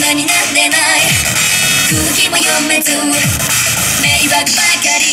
大人になれない。空気も読めず迷惑ばかり。